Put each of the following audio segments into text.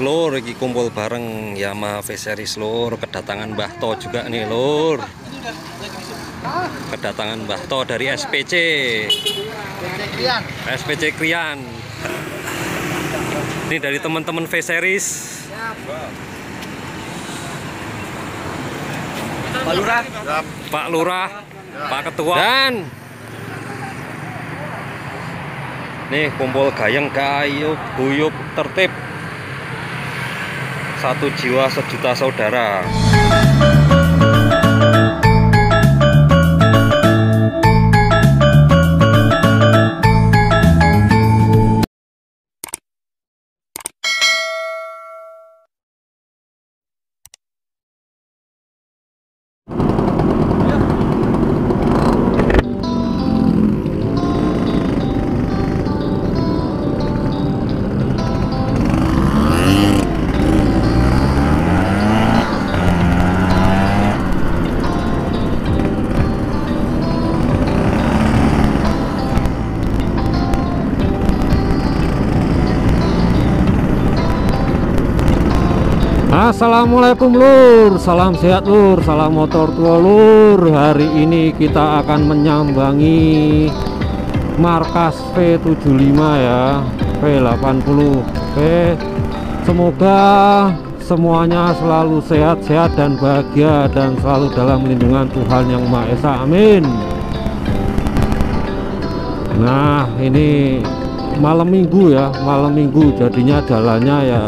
Lur, iki kumpul bareng Yamaha V Series Lur, kedatangan Mbah To juga nih Lur. Kedatangan Mbah To dari SPC. SPC Krian. Ini dari teman-teman V Series. Pak Lurah. Pak Lurah, Pak Ketua dan nih kumpul gayeng gayub guyub tertib satu jiwa sejuta saudara Assalamualaikum lur. Salam sehat lur. Salam motor tua lur. Hari ini kita akan menyambangi Markas V75 ya. V80. Oke. Semoga semuanya selalu sehat-sehat dan bahagia Dan selalu dalam lindungan Tuhan Yang Maha Esa. Amin. Nah ini malam minggu ya. Malam minggu jadinya jalannya ya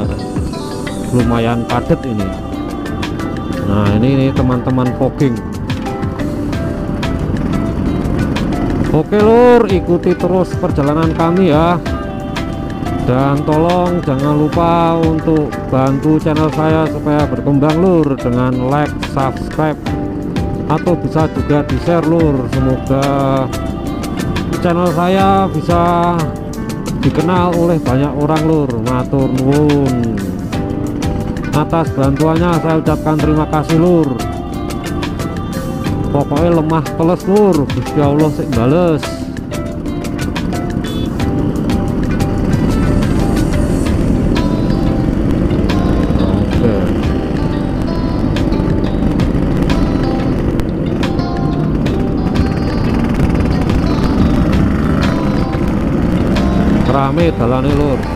lumayan padat ini. Nah ini teman-teman fogging. Oke lur ikuti terus perjalanan kami ya. Dan tolong jangan lupa untuk bantu channel saya supaya berkembang lur dengan like subscribe atau bisa juga di share lur. Semoga channel saya bisa dikenal oleh banyak orang lur. Matur nuwun atas bantuannya saya ucapkan terima kasih lur. Pokoknya lemah plus lur. Gusti Allah sih bales. Rame dalane lur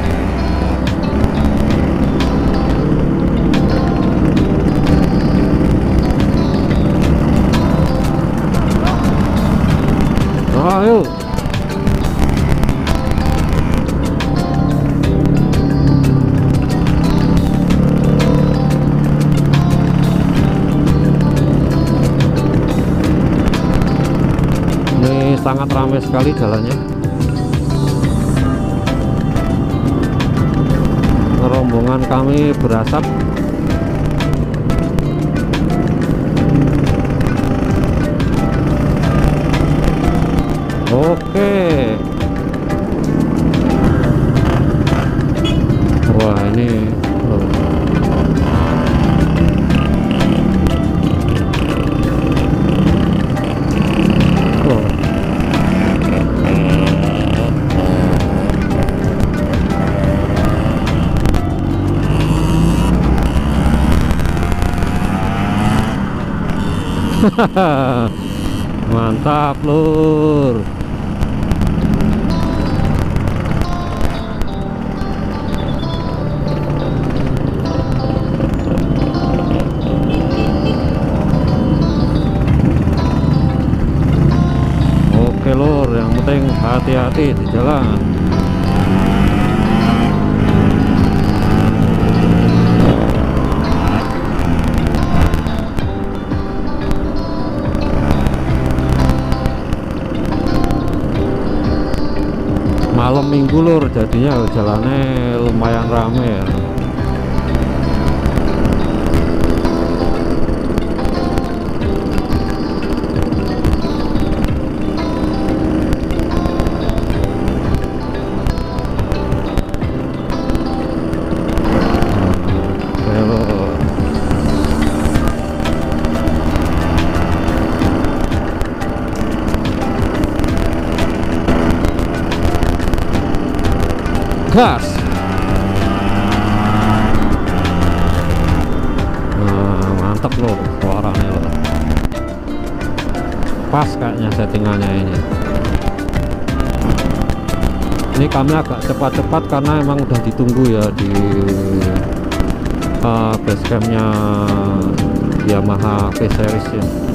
sekali jalannya. Rombongan kami berasap Mantap, Lur. Oke lur, yang penting hati-hati di jalan. Malam minggu lur, jadinya jalannya lumayan rame ya. gas nah, eh, mantep loh suaranya loh pas kayaknya settingannya ini. Ini kami agak cepat-cepat karena emang udah ditunggu ya di eh, uh, basecampnya Yamaha V-Series ya.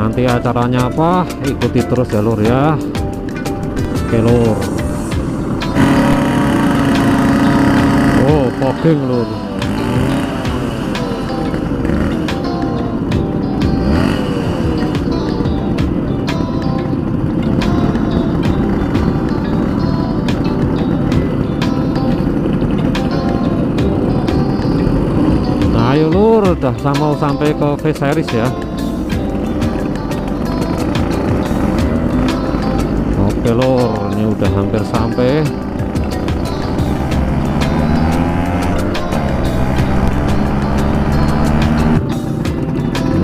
Nanti acaranya apa? Ikuti terus ya lur ya. Oke lur. Oh fogging lur. Nah, ayo lur, udah mau sampai ke V series ya. Oke ini udah hampir sampai.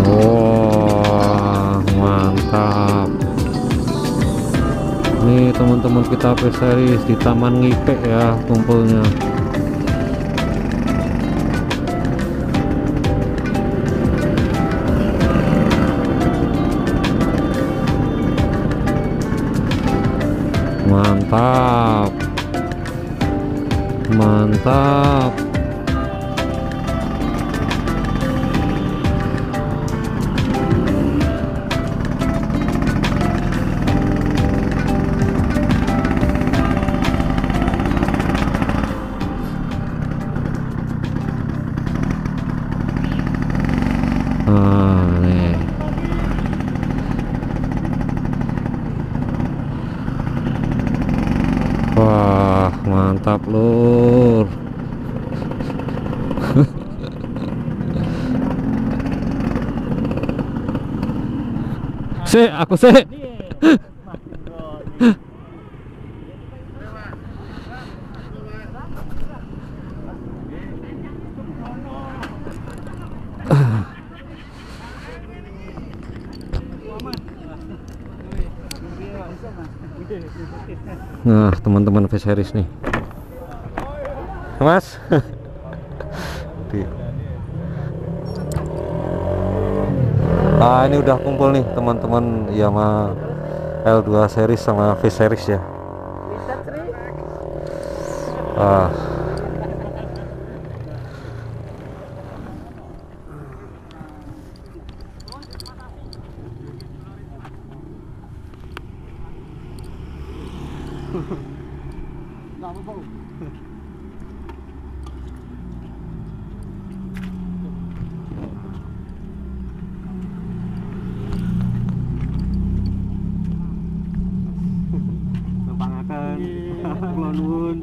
Wah, mantap. Nih teman-teman kita V series di Taman Ngipek ya kumpulnya. Mantap sih, aku sih. Nah, teman-teman V series nih. Mas. Di- Ah, ini udah kumpul nih teman-teman Yamaha L2 series sama V series ya. Ah. Kula nuwun.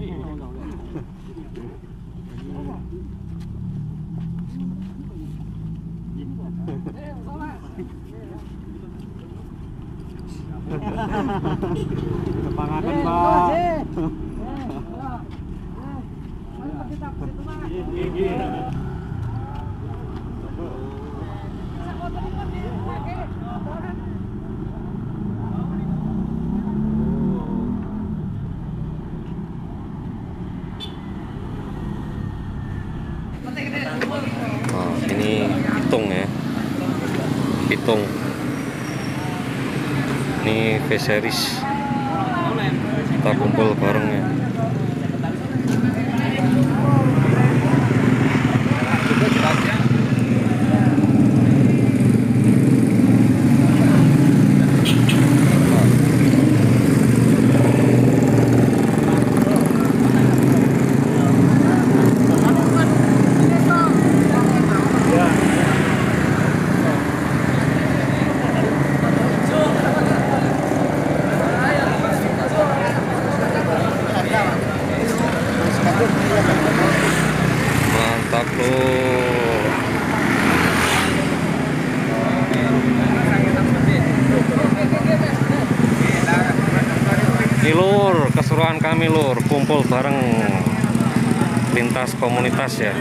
Pangaken, Pak. Oh, ini hitung ya. Hitung. Ini V series. Kita kumpul bareng ya. Mantap loh. Ini lur, kami lur, kumpul bareng lintas komunitas ya.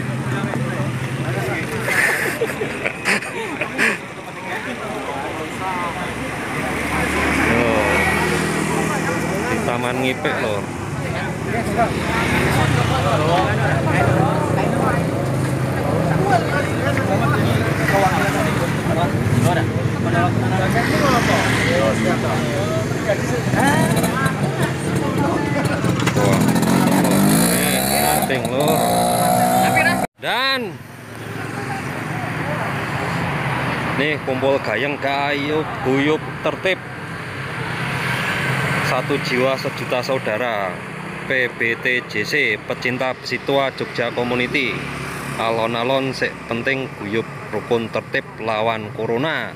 Di Taman Ngipek. Hãy lur. Dan nih kumpul gayeng kayu guyup tertib. Satu jiwa sejuta saudara. PBTJC pecinta besi tua Jogja Community. Alon-alon sek penting guyup rukun tertib lawan corona.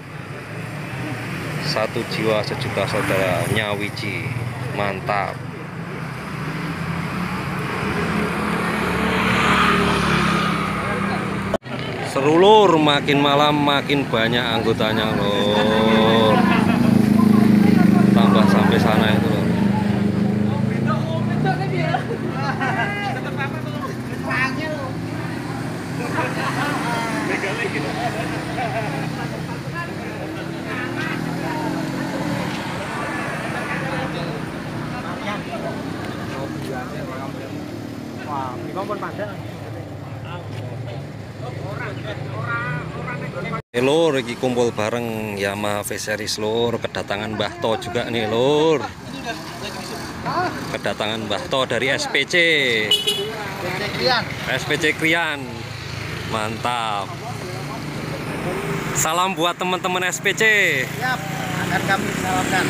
Satu jiwa sejuta saudara. Nyawiji. Mantap seru lur makin malam makin banyak anggotanya lur tambah sampai sana itu lur Wah, ini kompon padang. Eh, lur iki kumpul bareng Yamaha V Series lur kedatangan Mbah To juga nih lur. Kedatangan Mbah To dari SPC SPC Krian. Mantap. Salam buat teman-teman SPC Siap, akan kami salamkan.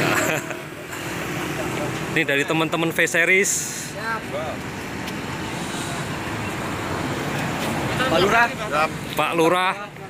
ini dari teman-teman V Series Siap. Pak Lurah. Pak Lurah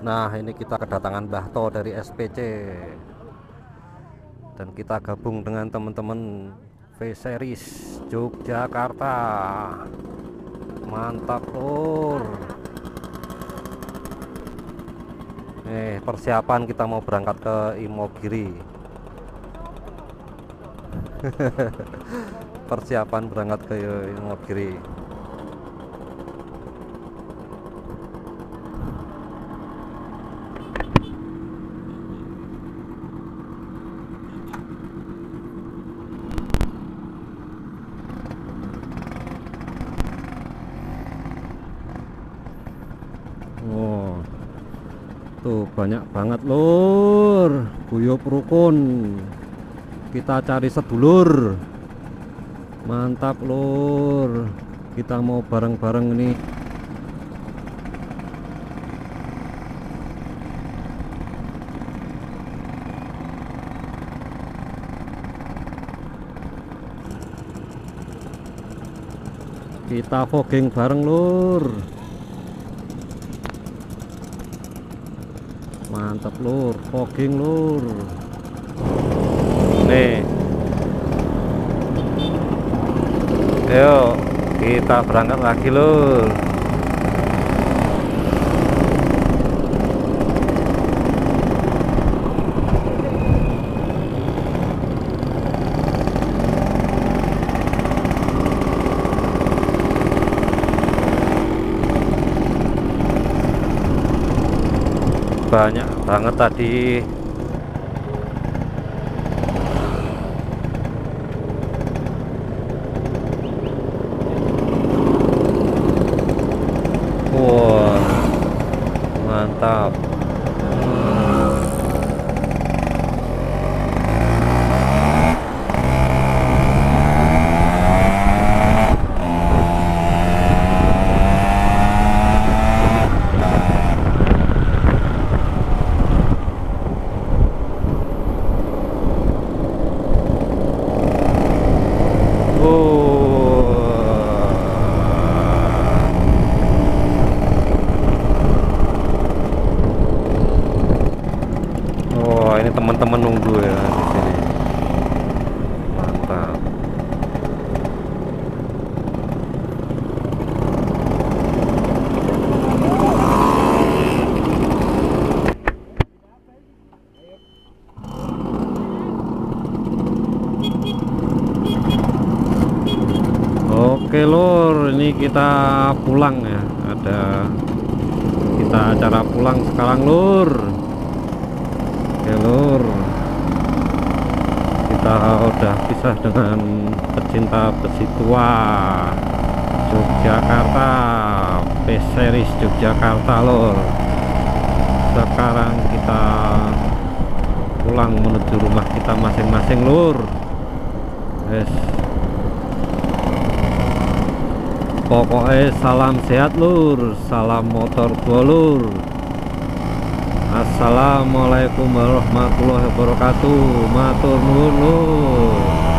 Nah ini kita kedatangan Mbah To dari SPC dan kita gabung dengan teman-teman V Series Yogyakarta. Mantap lur nih persiapan kita mau berangkat ke Imogiri. Persiapan berangkat ke Imogiri Oh, tuh banyak banget lur, guyup rukun. Kita cari sedulur. Mantap lur. Kita mau bareng-bareng nih. Kita fogging bareng lur. Mantap lur. Fogging lur. Nih. Yuk kita berangkat lagi lur banyak banget tadi Oke lur, ini kita pulang ya. Ada kita acara pulang sekarang lur. Oke lur. Kita udah pisah dengan pecinta besi tua Yogyakarta P-Series Yogyakarta lur. Sekarang kita pulang menuju rumah kita masing-masing lur. Yes. pokoknya salam sehat lur. Salam motor tua lur. Assalamualaikum warahmatullahi wabarakatuh. Matur nuwun lur.